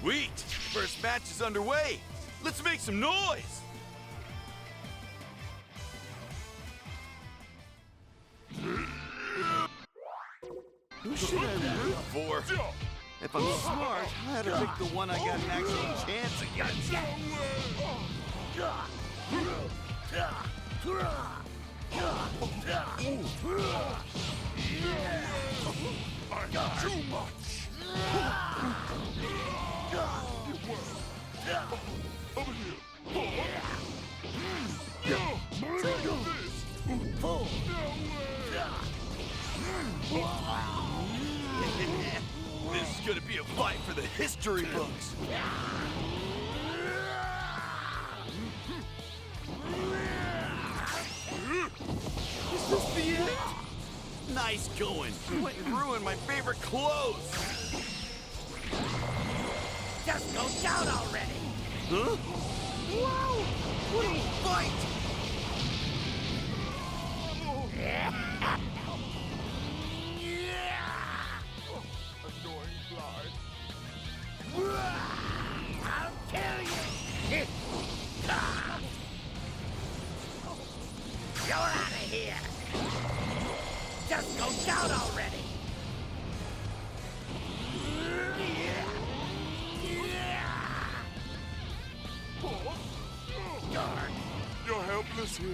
Sweet! First match is underway. Let's make some noise! Who should I root for? If I'm smart, I had to pick the one I got an actual chance against. I this is gonna be a fight for the history books. Is this the end? Nice going. You went and ruined my favorite clothes. Just go down already! Huh? Whoa! What a fight! Just go down already! Darn! You're helpless here.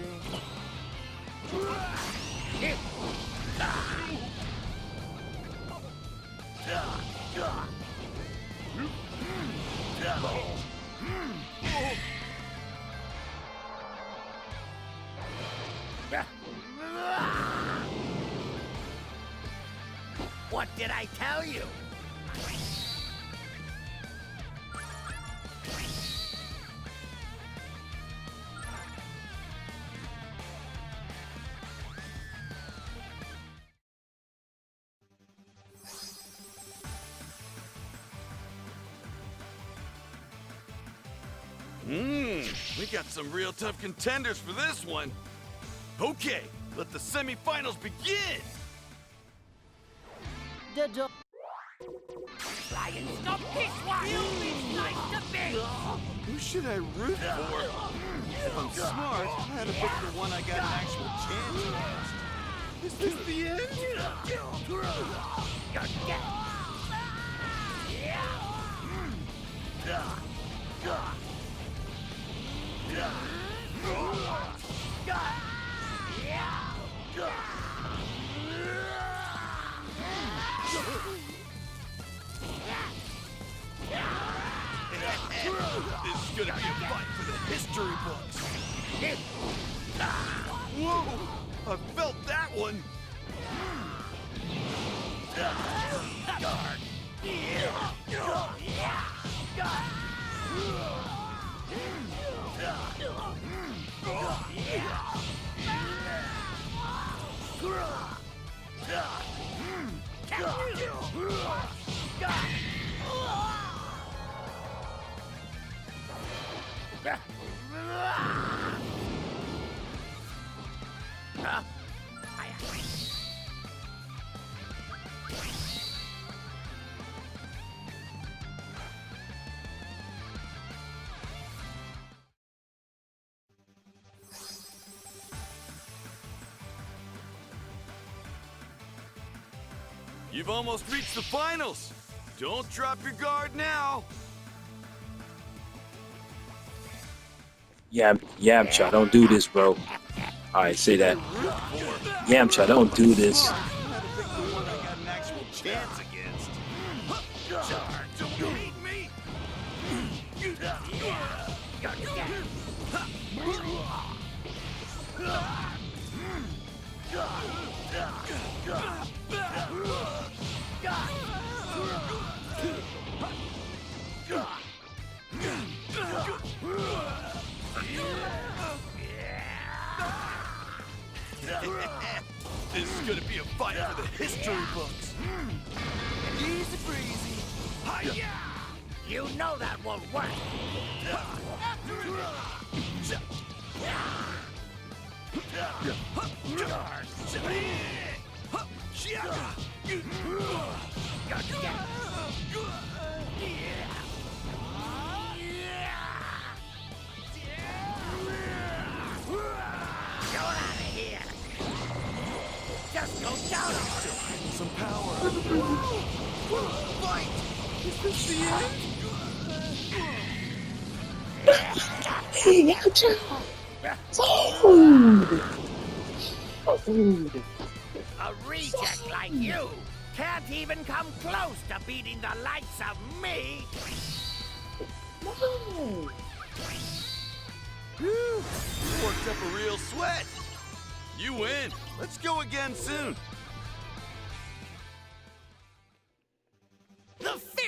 What did I tell you? Mmm, we got some real tough contenders for this one. Okay, let the semifinals begin. The door. Flying stop this one! You be nice to me! Who should I root for? If I'm smart, I had to pick the one I got an actual chance against. Is this the end? This fight for the history books. Ah, whoa! I felt that one. Hmm. Ah, You've almost reached the finals. Don't drop your guard now. Yam Yamcha, don't do this, bro. Alright, say that. Yamcha, don't do this. I this is gonna be a fight for the history books. Easy breezy. Hiya! You know that won't work! just Fight! Is this the end? A reject like you can't even come close to beating the likes of me. Whew, you worked up a real sweat. You win. Let's go again soon.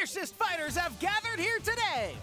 Fiercest fighters have gathered here today.